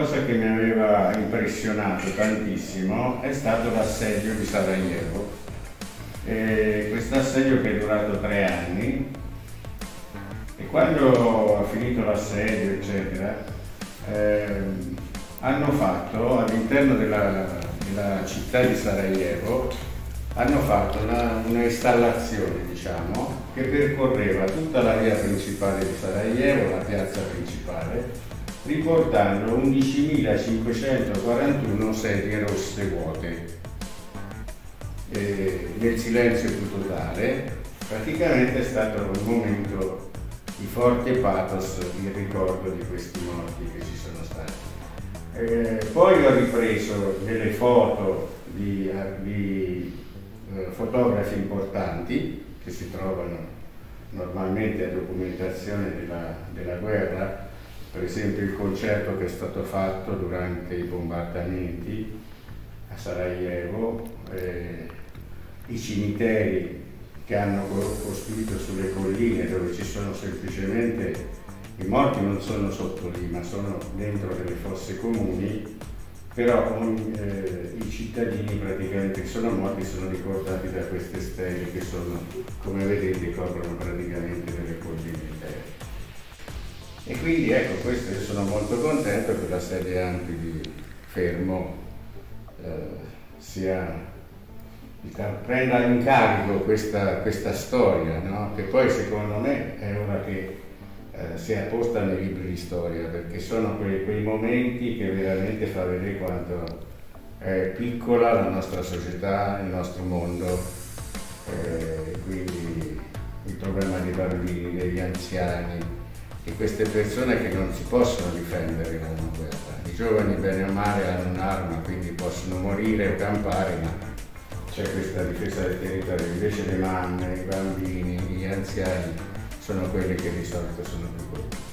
cosa che mi aveva impressionato tantissimo è stato l'assedio di Sarajevo. questo assedio che è durato tre anni e quando ha finito l'assedio, eccetera, ehm, hanno fatto all'interno della, della, città di Sarajevo hanno fatto una, installazione diciamo, che percorreva tutta la via principale di Sarajevo, la piazza principale, riportando 11.541 sedie rosse vuote. E nel silenzio più totale, praticamente è stato un momento di forte pathos in ricordo di questi morti che ci sono stati. Eh, poi ho ripreso delle foto di, di eh, fotografi importanti che si trovano normalmente a documentazione della, della, guerra, per esempio il concerto che è stato fatto durante i bombardamenti a Sarajevo, eh, i cimiteri che hanno costruito sulle colline dove ci sono semplicemente i morti non sono sotto lì ma sono dentro delle fosse comuni però ogni, eh, i cittadini praticamente che sono morti sono ricordati da queste stelle che sono, come vedete, coprono praticamente delle colline intere. E quindi ecco, questo io sono molto contento che la sede Ampi di Fermo eh, sia, prenda in carico questa, questa storia, no? che poi secondo me è ora che eh, si apposta nei libri di storia, perché sono quei, quei, momenti che veramente fa vedere quanto è piccola la nostra società, il nostro mondo, eh, quindi il problema dei bambini, degli anziani, di queste persone che non si possono difendere in una guerra. I giovani bene o male hanno un'arma, quindi possono morire o campare, ma c'è questa difesa del territorio, invece le mamme, i bambini, gli anziani sono quelle che di solito sono più colpite.